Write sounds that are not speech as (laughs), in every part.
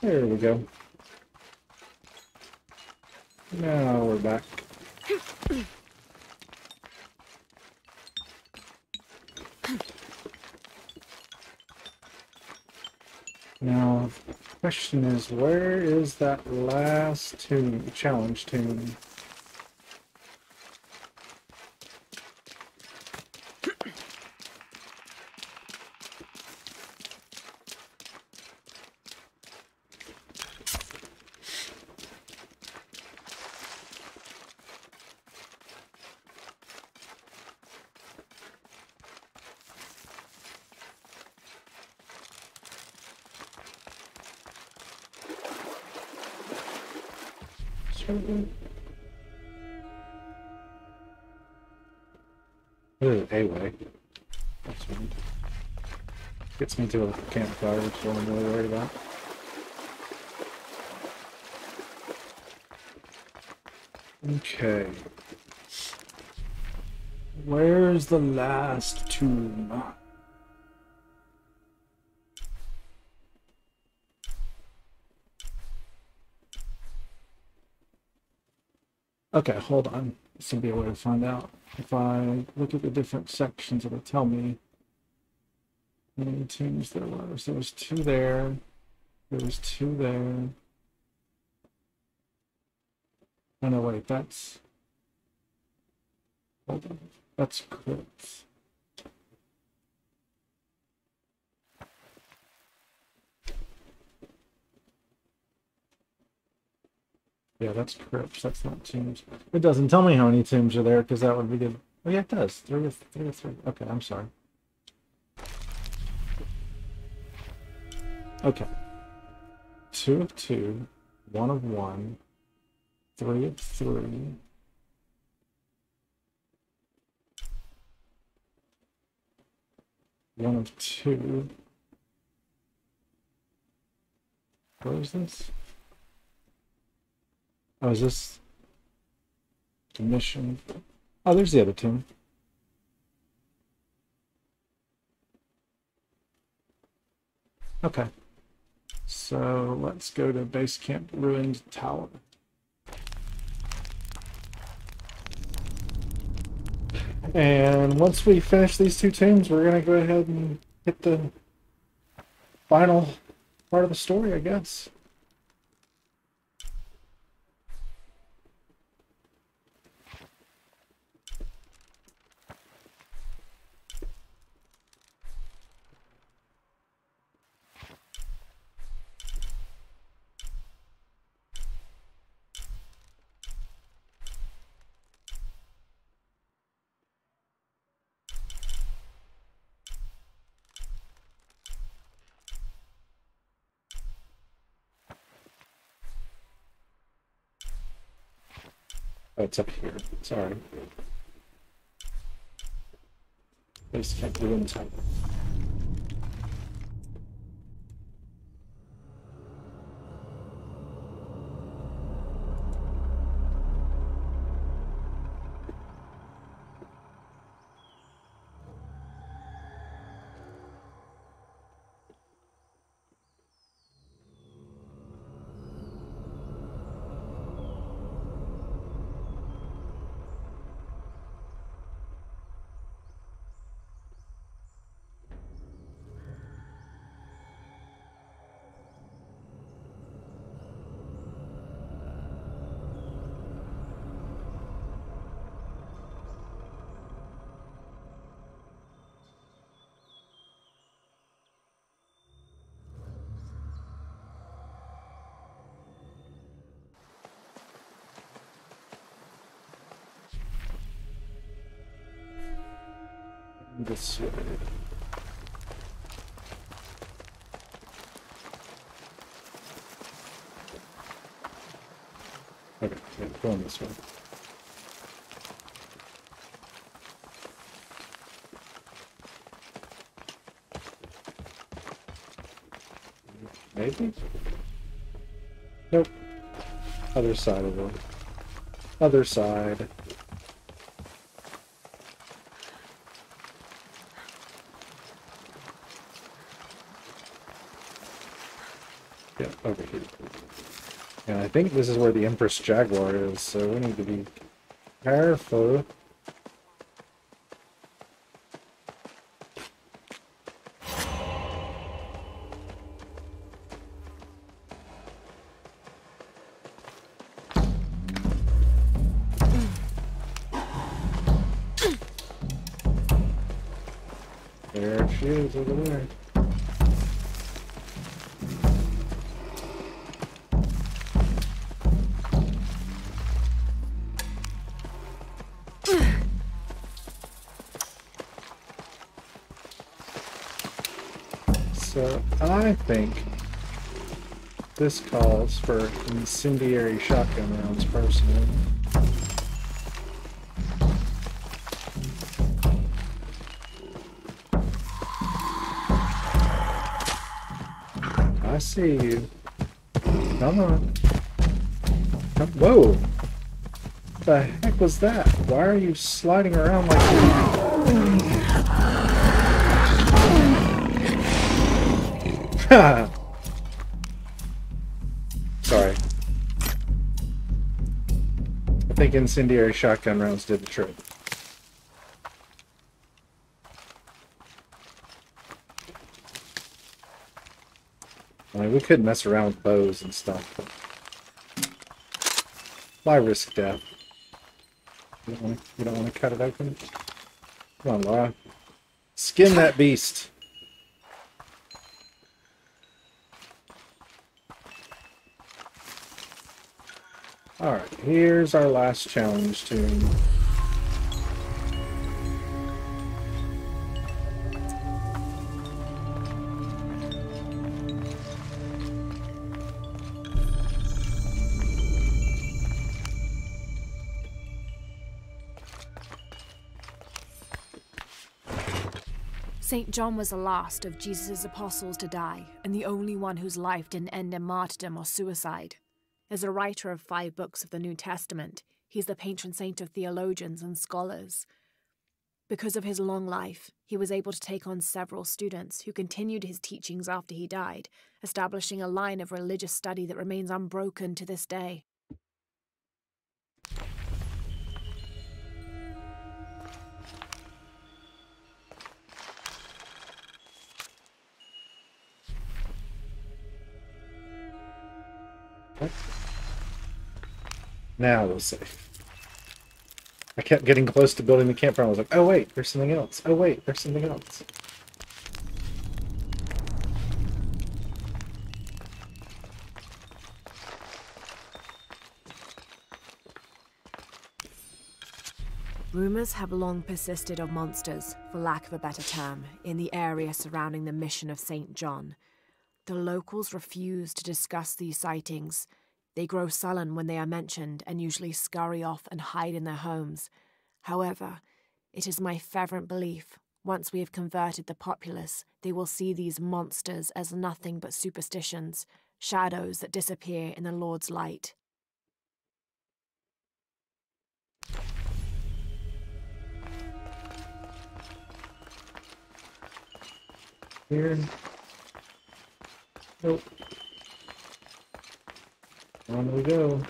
There we go. Now we're back. Now, question is, where is that last tomb, challenge tomb? Gets me to a campfire, which is I'm really worried about. Okay. Where's the last tomb? Okay, hold on. This will be a way to find out. If I look at the different sections, it'll tell me many there were. So there's two there. There was two there. Oh no, wait, that's... Hold on. That's crypts. Yeah, that's crypts. That's not tombs. It doesn't tell me how many tombs are there because that would be good. Oh yeah, it does. Three of three three. Okay, I'm sorry. Okay. Two of two, one of one, three of three. One of two. Where is this? Oh, is this the mission? Oh, there's the other tomb. Okay. So let's go to base camp ruined tower. And once we finish these two tombs, we're gonna go ahead and hit the final part of the story, I guess. Oh, it's up here. Sorry. Base camp ruin type. this way. Okay, yeah, going this way. Maybe? Nope. Other side of the... Other side. Think this is where the Empress Jaguar is, so we need to be careful. So I think this calls for incendiary shotgun rounds personally. I see you. Come on. Come, whoa! What the heck was that? Why are you sliding around like (laughs) Sorry. I think incendiary shotgun rounds did the trick. I mean, we could mess around with bows and stuff, why risk death? You don't, want to, you don't want to cut it open? Come on, Lara. Skin that beast. Alright, here's our last challenge tomb. St. John was the last of Jesus' apostles to die, and the only one whose life didn't end in martyrdom or suicide. As a writer of five books of the New Testament, he's the patron saint of theologians and scholars. Because of his long life, he was able to take on several students who continued his teachings after he died, establishing a line of religious study that remains unbroken to this day. Now we'll see. I kept getting close to building the campfire. I was like, oh wait, there's something else. Oh wait, there's something else. Rumours have long persisted of monsters, for lack of a better term, in the area surrounding the mission of St. John. The locals refuse to discuss these sightings. They grow sullen when they are mentioned and usually scurry off and hide in their homes. However, it is my fervent belief once we have converted the populace, they will see these monsters as nothing but superstitions, shadows that disappear in the Lord's light. Here. Nope. On we go.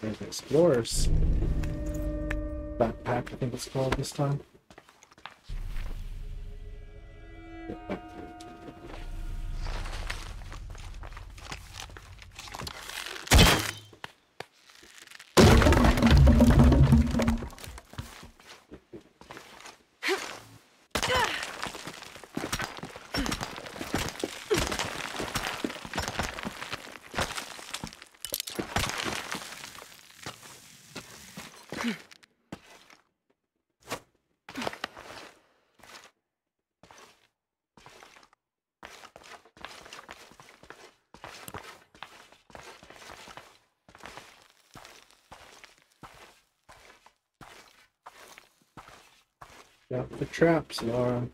There's explorers. Backpack, I think it's called this time. Got the traps, Lara.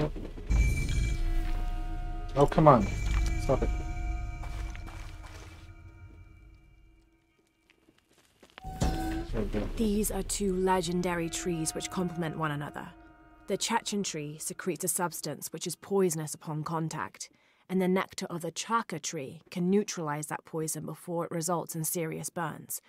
Oh. oh, come on. Stop it. These are two legendary trees which complement one another. The Chechen tree secretes a substance which is poisonous upon contact, and the nectar of the Chaka tree can neutralize that poison before it results in serious burns.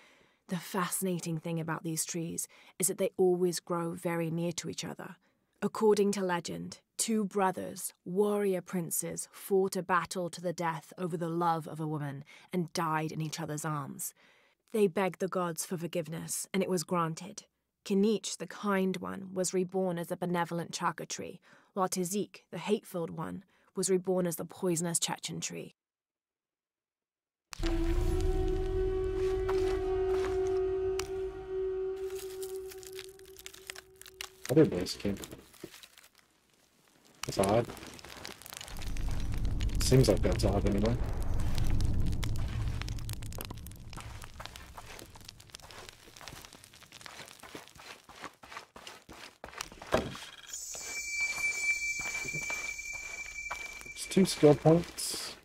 The fascinating thing about these trees is that they always grow very near to each other. According to legend, two brothers, warrior princes, fought a battle to the death over the love of a woman and died in each other's arms. They begged the gods for forgiveness, and it was granted. Kinich, the kind one, was reborn as a benevolent Chaka tree, while Tazik, the hate-filled one, was reborn as the poisonous Chechen tree. Other base camp. That's odd. Seems like that's odd anyway. It's two skill points.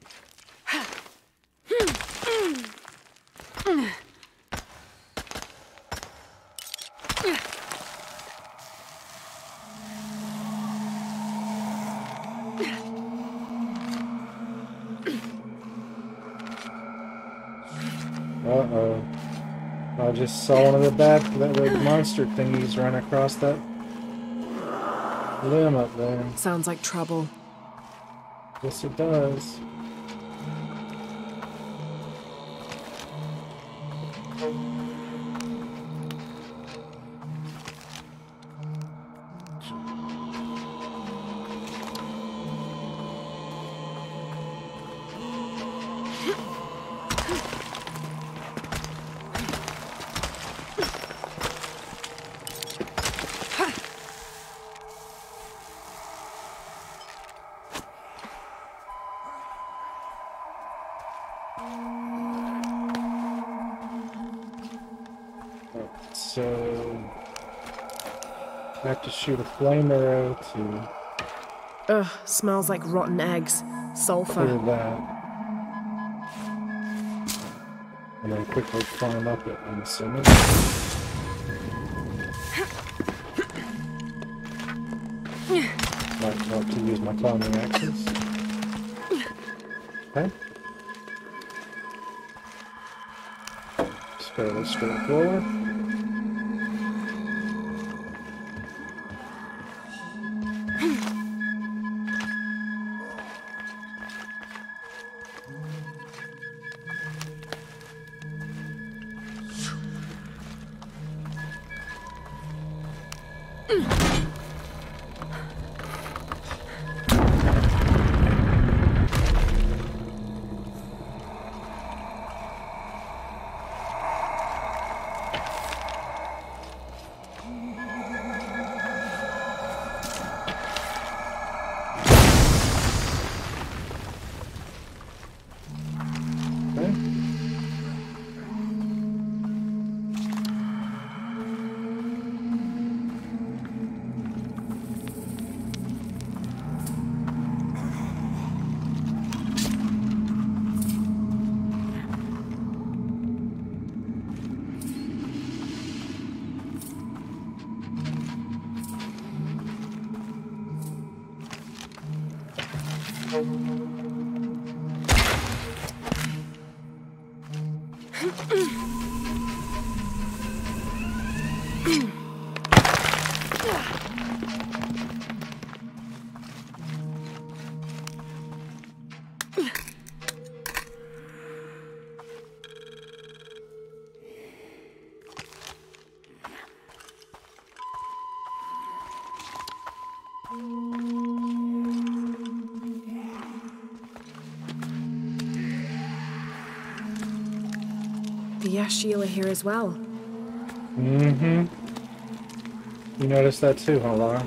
Just saw one of the bad the, monster thingies run across that limb up there. Sounds like trouble. Yes, it does. So, I have to shoot a flame arrow to Ugh, smells like rotten eggs. clear Sulfur. that. And then quickly climb up it, I'm assuming. Might want to use my climbing axes. Okay. It's fairly straightforward. Okay. The Yaaxil are here as well. Mm-hmm. You noticed that too, huh, Lara?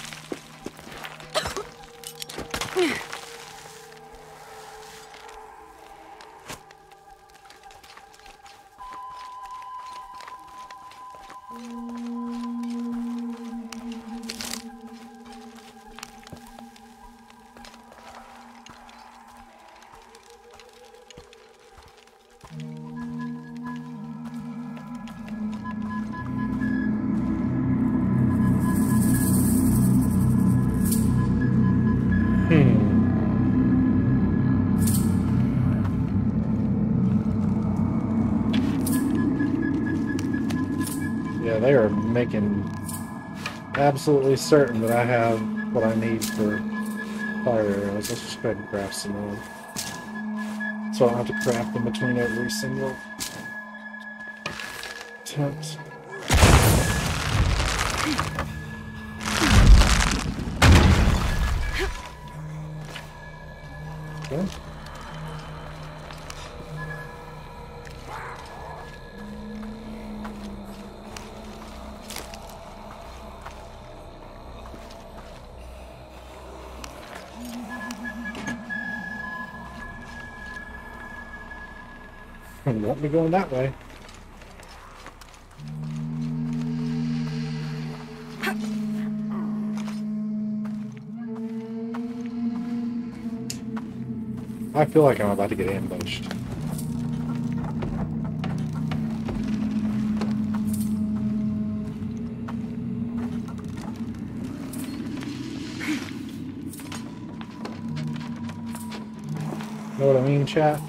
absolutely certain that I have what I need for fire arrows. Let's just go ahead and craft some more. So I don't have to craft them between every single attempt. Okay. Be going that way. I feel like I'm about to get ambushed. Know what I mean, chat?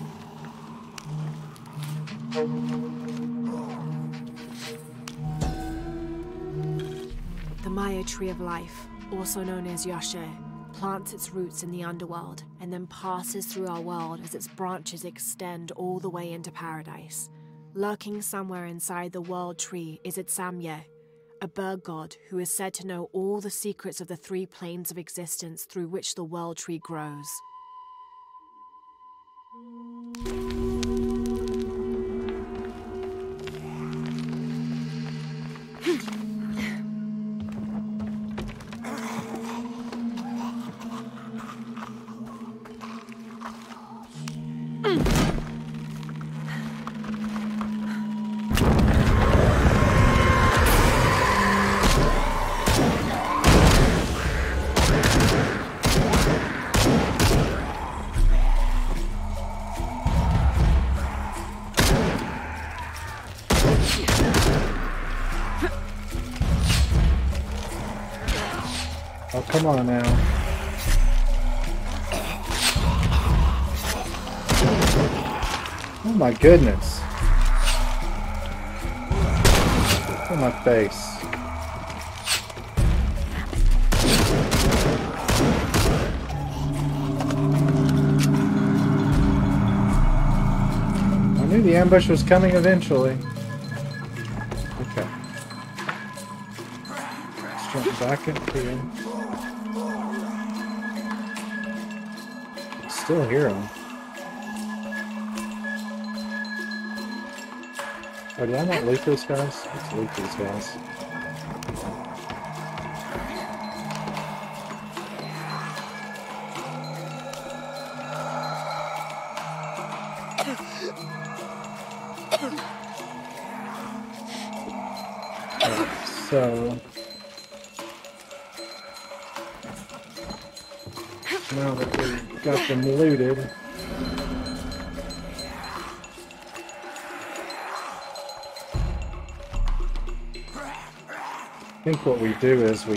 Life, also known as Yaxche, plants its roots in the underworld and then passes through our world as its branches extend all the way into paradise. Lurking somewhere inside the world tree is its Samye, a bird god who is said to know all the secrets of the three planes of existence through which the world tree grows. Oh, come on now. Oh my goodness. My face. I knew the ambush was coming eventually. Okay. Let's jump back into here. still hear him. Oh, did I not loot those guys? Let's loot these guys. Think what we do is we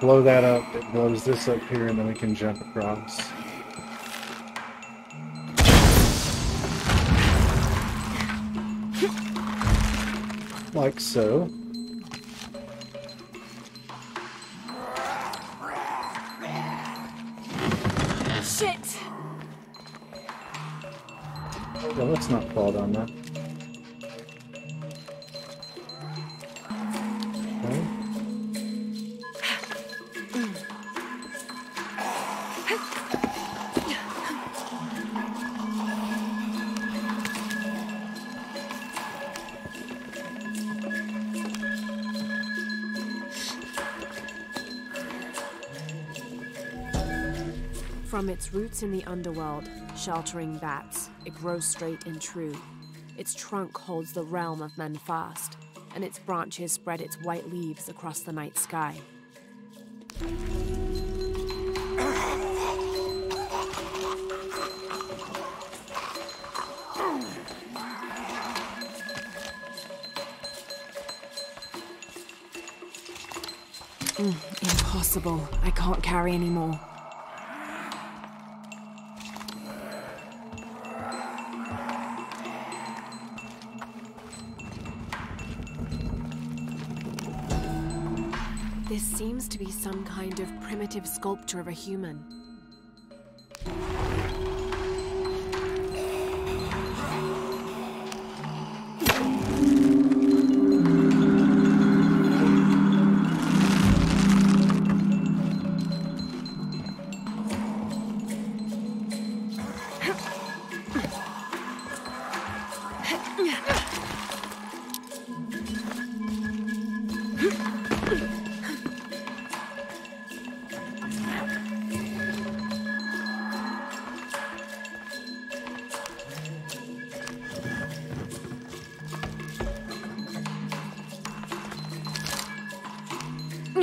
blow that up, it blows this up here, and then we can jump across. Like so. Shit! Let's not fall down there. Its roots in the underworld, sheltering bats, it grows straight and true. Its trunk holds the realm of men fast, and its branches spread its white leaves across the night sky. Mm, impossible. I can't carry anymore. This seems to be some kind of primitive sculpture of a human.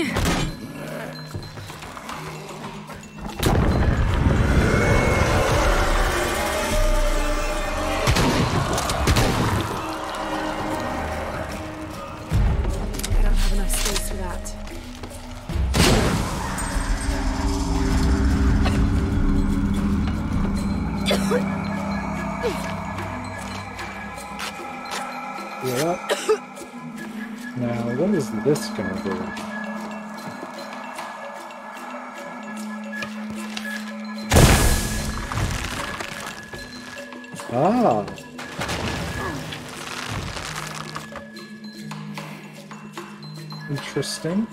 I Interesting.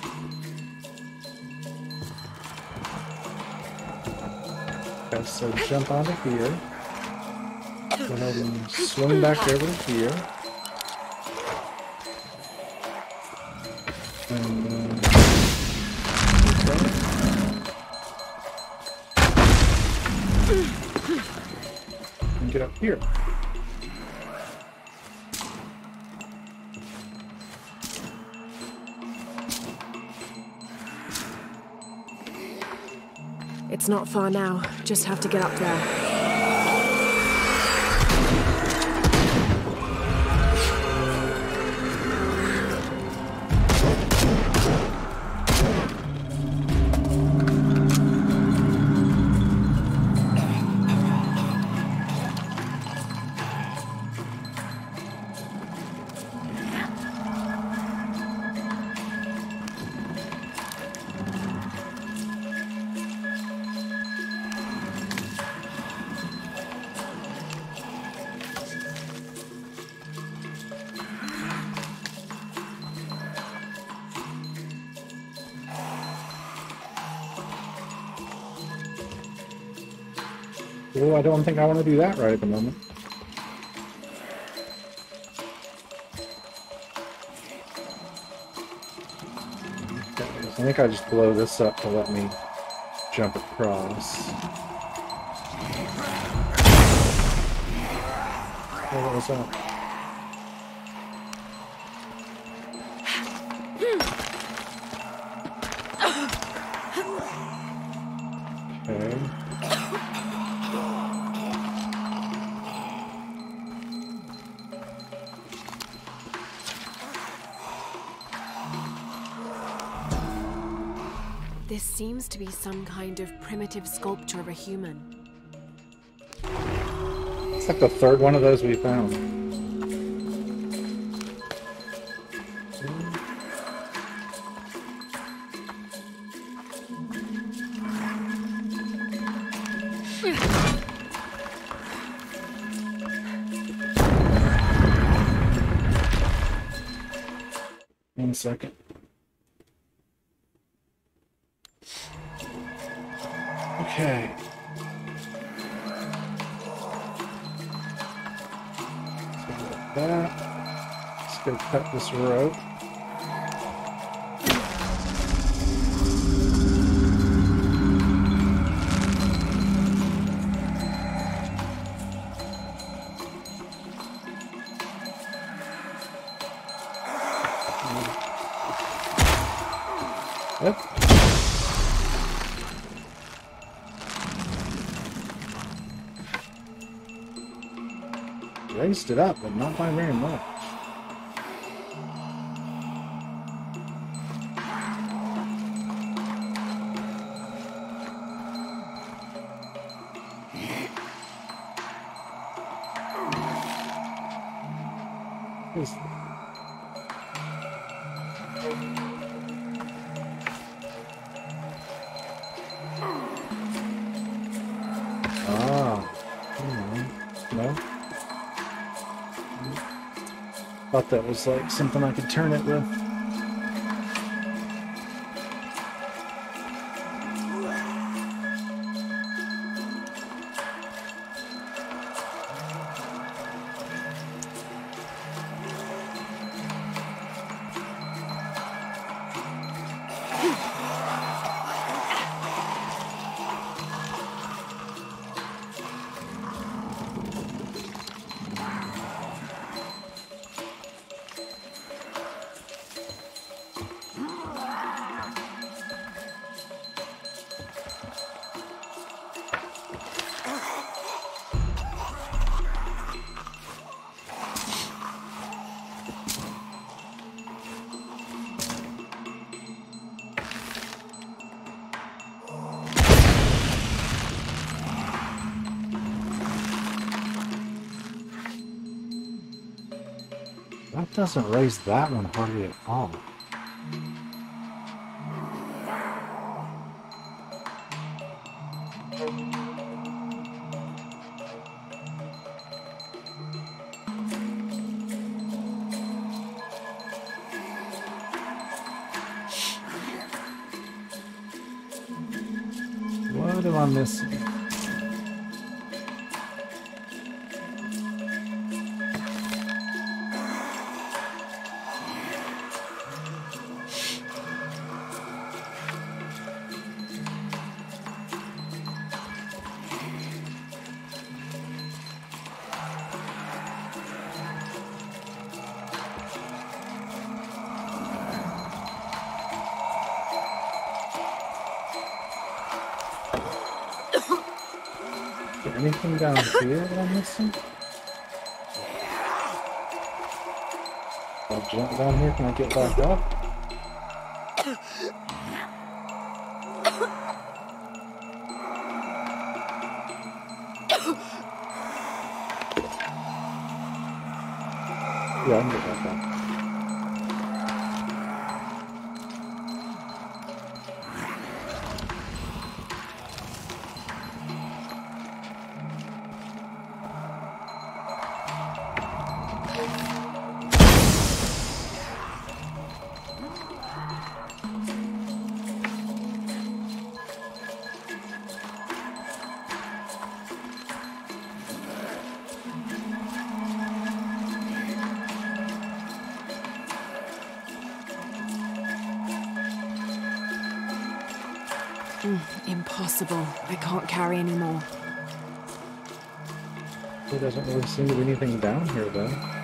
Okay, so jump onto here. Swing back over here. And. Uh, and get up here. Not far now. Just have to get up there. Oh, I don't think I want to do that right at the moment. I think I just blow this up to let me jump across. What was This seems to be some kind of primitive sculpture of a human. It's like the third one of those we found. One second. this route. Yep. Raised it up, but not by very much. That was like something I could turn it with. Doesn't raise that one hardly at all. What am I missing? Down here that I'm missing? I'll jump down here. Can I get back up? Yeah, I can get back up. Doesn't really seem to be anything down here, though.